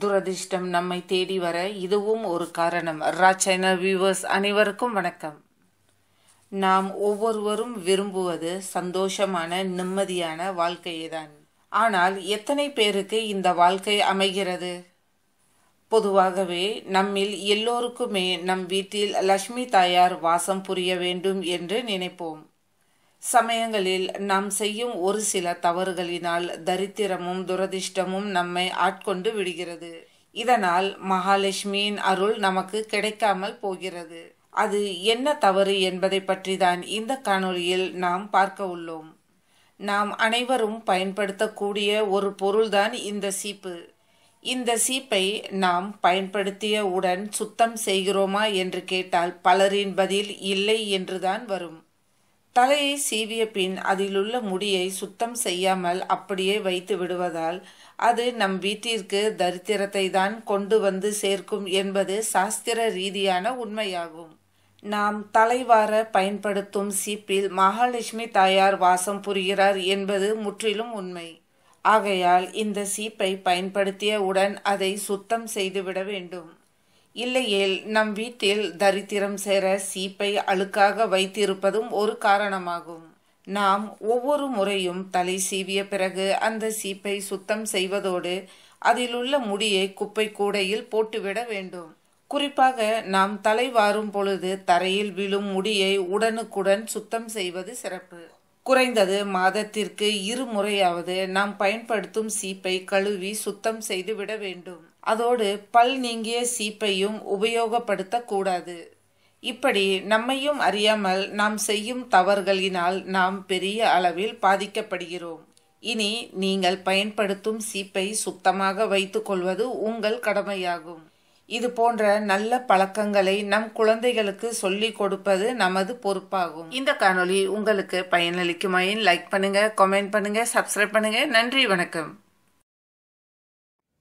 துரதிர்ஷ்டம் நம்மை தேடி வர இதுவும் ஒரு காரணம். ரா வியூவர்ஸ் அனைவருக்கும் வணக்கம். நாம் ஒவ்வொருவரும் விரும்புவது சந்தோஷமான நிம்மதியான வாழ்க்கையைதான். ஆனால் எத்தனை பேருக்கு இந்த வாழ்க்கை அமைகிறது? பொதுவாகவே நம்மில் எல்லோருக்குமே நம் வீட்டில் லட்சுமி தாயார் வாசம் புரிய வேண்டும் என்று நினைப்போம். சமயங்களில் நாம் செய்யும் ஒரு சில தவறுகளினால் தரித்திரமும் துரதிர்ஷ்டமும் நம்மை ஆட்கொண்டு விடுகிறது. இதனால் மகாலட்சுமியின் அருள் நமக்கு கிடைக்காமல் போகிறது. அது என்ன தவறு என்பதை பற்றி தான் இந்த காணொளியில் நாம் பார்க்க உள்ளோம். நாம் அனைவரும் பயன்படுத்தக்கூடிய ஒரு பொருள்தான் இந்த சீப்பு. இந்த சீப்பை நாம் பயன்படுத்தியவுடன் சுத்தம் செய்கிறோமா என்று கேட்டால் பலரின் பதில் இல்லை என்றுதான் வரும். தலையை சீவிய பின் அதிலுள்ள முடியை சுத்தம் செய்யாமல் அப்படியே வைத்து விடுவதால் அது நம் வீட்டிற்கு தரித்திரத்தை தான் கொண்டு வந்து சேர்க்கும் என்பது சாஸ்திர ரீதியான உண்மையாகும். நாம் தலைவார பயன்படுத்தும் சீப்பில் மகாலட்சுமி தாயார் வாசம் புரிகிறார் என்பது முற்றிலும் உண்மை. ஆகையால் இந்த சீப்பை பயன்படுத்தியவுடன் அதை சுத்தம் செய்துவிட வேண்டும். இல்லையேல் நம் வீட்டில் தரித்திரம் சேர சீப்பை அழுக்காக வைத்திருப்பதும் ஒரு காரணமாகும். நாம் ஒவ்வொரு முறையும் தலை சீவிய பிறகு அந்த சீப்பை சுத்தம் செய்வதோடு அதிலுள்ள முடியை குப்பை கூடையில் போட்டுவிட வேண்டும். குறிப்பாக நாம் தலை வாரும் பொழுது தரையில் விழும் முடியை உடனுக்குடன் சுத்தம் செய்வது சிறப்பு. குறைந்தது மாதத்திற்கு இரு முறையாவது நாம் பயன்படுத்தும் சீப்பை கழுவி சுத்தம் செய்து விட வேண்டும். அதோடு பல் நீங்கிய சீப்பையும் உபயோகப்படுத்தக்கூடாது. இப்படி நம்மையும் அறியாமல் நாம் செய்யும் தவறுகளினால் நாம் பெரிய அளவில் பாதிக்கப்படுகிறோம். இனி நீங்கள் பயன்படுத்தும் சீப்பை சுத்தமாக வைத்துக் கொள்வது உங்கள் கடமையாகும். இது போன்ற நல்ல பழக்கங்களை நம் குழந்தைகளுக்கு சொல்லிக் கொடுப்பது நமது பொறுப்பாகும். இந்த காணொளி உங்களுக்கு பயனளிக்குமாயின் லைக் பண்ணுங்க கமெண்ட் பண்ணுங்க சப்ஸ்கிரைப் பண்ணுங்க. நன்றி வணக்கம்.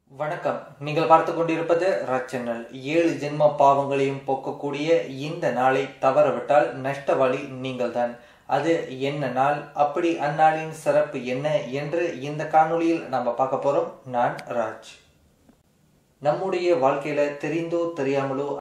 வணக்கம். நீங்கள் பார்த்து கொண்டிருப்பது ரச்சனல் ஏழு ஜென்ம பாவங்களையும் போக்கக்கூடிய இந்த நாளை தவறவிட்டால் நஷ்டவாளி நீங்கள்தான். அது என்ன நாள்? அப்படி அந்நாளின் சிறப்பு என்ன என்று இந்த காணொளியில் நம்ம பார்க்க போறோம். நான் ராஜ். நம்முடைய வாழ்க்கையில தெரிந்தோ தெரியாமலோ